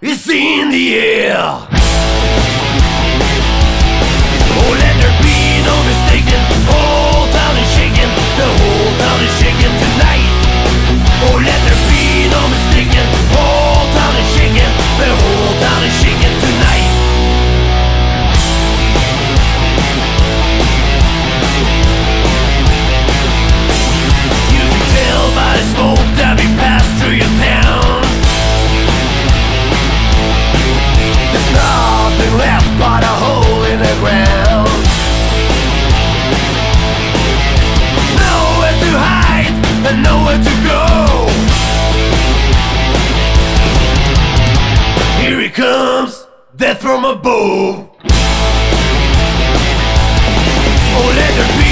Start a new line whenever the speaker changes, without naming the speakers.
It's in the air. Here comes death from above. Oh, let there be.